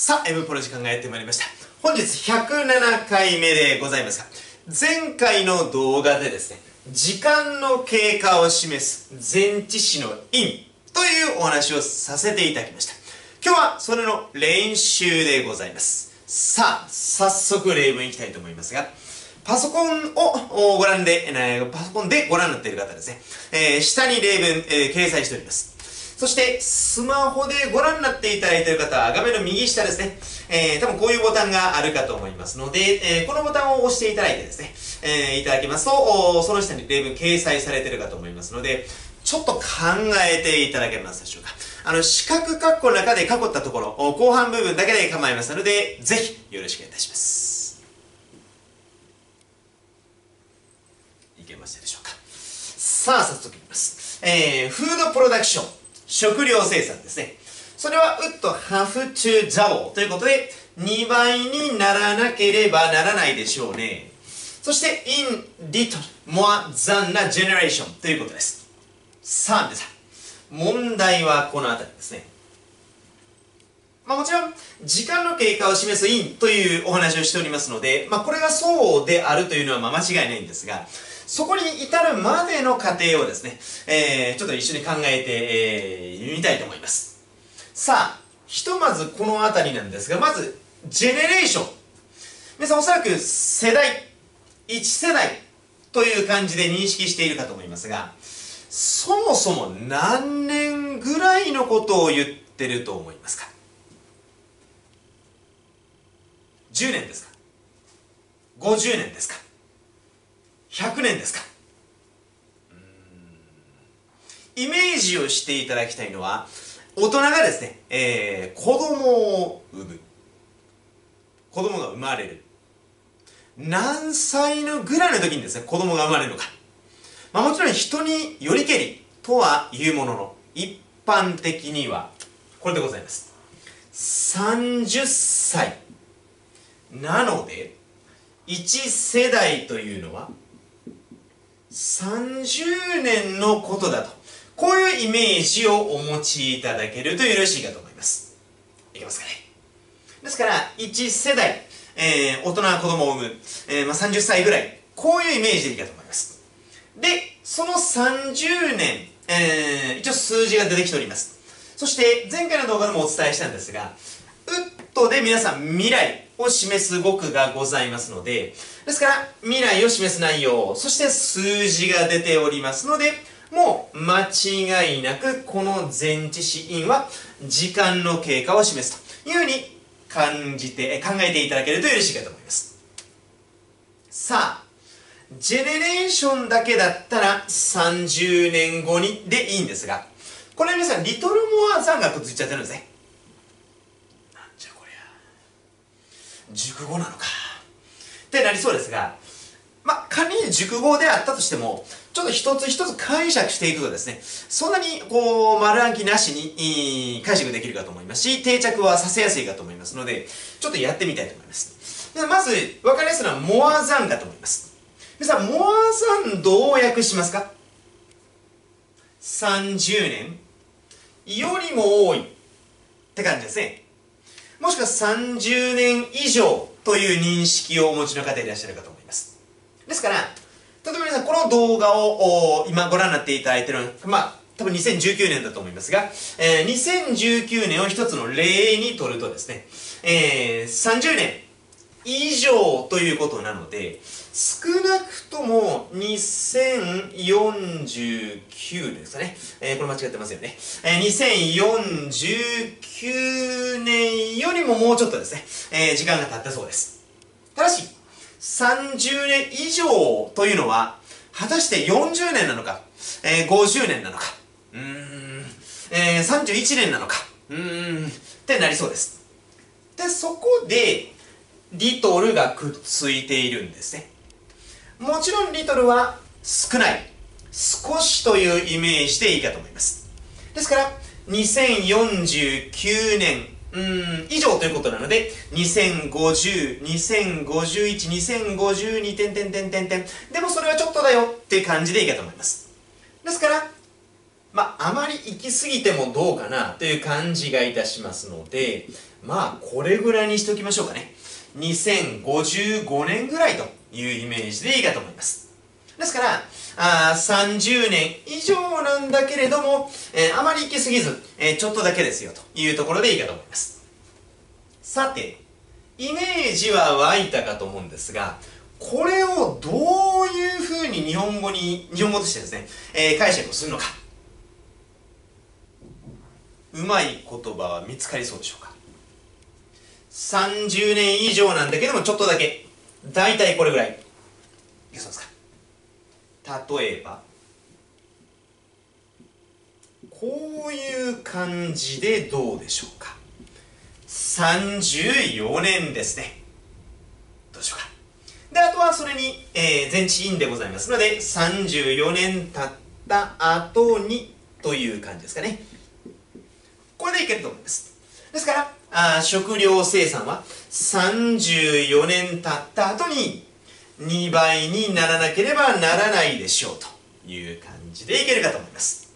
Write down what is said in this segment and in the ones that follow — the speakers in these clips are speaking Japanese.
さあ、M プロ時間がやってまいりました。本日107回目でございますが、前回の動画でですね、時間の経過を示す前置詞の意味というお話をさせていただきました。今日はそれの練習でございます。さあ、早速例文いきたいと思いますが、パソコンをご覧で、パソコンでご覧になっている方ですね、えー、下に例文、えー、掲載しております。そして、スマホでご覧になっていただいている方は、画面の右下ですね、えー、多分こういうボタンがあるかと思いますので、えー、このボタンを押していただいてですね、えー、いただきますと、その下に例文掲載されているかと思いますので、ちょっと考えていただけますでしょうか。あの、四角括弧の中で囲ったところ、後半部分だけで構いませんので、ぜひよろしくお願いいたします。いけましたでしょうか。さあ、早速いきます。えー、フードプロダクション。食料生産ですね。それは、ウッド、ハフチュザオということで、2倍にならなければならないでしょうね。そして、in little more than a generation ということです。さあ、皆さん。問題はこの辺りですね。まあもちろん、時間の経過を示す in というお話をしておりますので、まあこれがそうであるというのは間違いないんですが、そこに至るまでの過程をですね、えー、ちょっと一緒に考えて、えー、みたいと思います。さあ、ひとまずこのあたりなんですが、まず、ジェネレーション。皆さんおそらく世代、1世代という感じで認識しているかと思いますが、そもそも何年ぐらいのことを言ってると思いますか ?10 年ですか ?50 年ですか？100年ですか。イメージをしていただきたいのは大人がですね、えー、子供を産む。子供が生まれる。何歳のぐらいの時にですね子供が生まれるのか、まあ、もちろん人によりけりとはいうものの一般的にはこれでございます。30歳。なので1世代というのは30年のことだと。こういうイメージをお持ちいただけるとよろしいかと思います。いけますかね？ですから、1世代、えー、大人は子供を産む、えー、まあ、30歳ぐらい、こういうイメージでいいかと思います。で、その30年、えー、一応数字が出てきております。そして、前回の動画でもお伝えしたんですが、ウッドで皆さん未来を示す語句がございますので、ですから、未来を示す内容、そして数字が出ておりますので、もう間違いなくこの前置詞因は時間の経過を示すというふうに感じて、考えていただけるとよろしいかと思います。さあ、ジェネレーションだけだったら30年後にでいいんですが、これ皆さん、リトルモア残がくっついちゃってるんですね。なんじゃこりゃ。熟語なのか。ってなりそうですが、まあ、仮に熟語であったとしても、ちょっと一つ一つ解釈していくとですね、そんなにこう、丸暗記なしに解釈できるかと思いますし、定着はさせやすいかと思いますので、ちょっとやってみたいと思います。でまず、わかりやすいのは、モアザンだと思います。皆さん、モアザンどう訳しますか ?30 年よりも多いって感じですね。もしくは30年以上という認識をお持ちの方いらっしゃるかと思います。ですから、例えば皆さん、この動画を今ご覧になっていただいているのはまあ、多分2019年だと思いますが、えー、2019年を一つの例にとるとですね、えー、30年以上ということなので、少なくとも2049ですかね。えー、これ間違ってますよね。えー、2049年よりももうちょっとですね、えー、時間が経ったそうです。ただし、30年以上というのは、果たして40年なのか、えー、50年なのか、うーん、えー、31年なのか、うーん、ってなりそうです。で、そこで、リトルがくっついているんですね。もちろんリトルは少ない。少しというイメージでいいかと思います。ですから、2049年うん以上ということなので、2050、2051、2052点点点点点。でもそれはちょっとだよって感じでいいかと思います。ですから、まあ、あまり行き過ぎてもどうかなという感じがいたしますので、まあ、これぐらいにしておきましょうかね。2055年ぐらいというイメージでいいかと思います。ですから、あ30年以上なんだけれども、えー、あまり行き過ぎず、えー、ちょっとだけですよというところでいいかと思います。さて、イメージは湧いたかと思うんですが、これをどういうふうに日本語に、日本語としてですね、えー、解釈をするのか。うまい言葉は見つかりそうでしょうか？30年以上なんだけどもちょっとだけ。大体これぐらい。いけそうですか例えばこういう感じでどうでしょうか。34年ですね。どうでしょうか。であとはそれに、えー、全地因でございますので34年経った後にという感じですかね。これでいけると思います。ですからあ食料生産は34年経った後に2倍にならなければならないでしょうという感じでいけるかと思います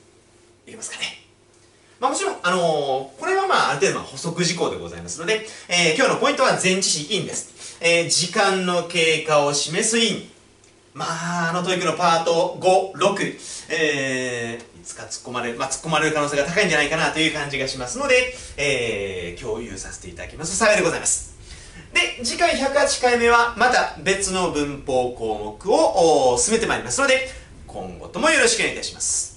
いけますかねまあもちろん、あのー、これはまあある程度補足事項でございますので、えー、今日のポイントは前置詞 in です。えー、時間の経過を示す in。まあ、あの TOEIC のパート5、6、えー、つか突っ込まれる、まあ、突っ込まれる可能性が高いんじゃないかなという感じがしますので、えー、共有させていただきます。幸いでございます。で、次回108回目はまた別の文法項目を進めてまいりますので、今後ともよろしくお願いいたします。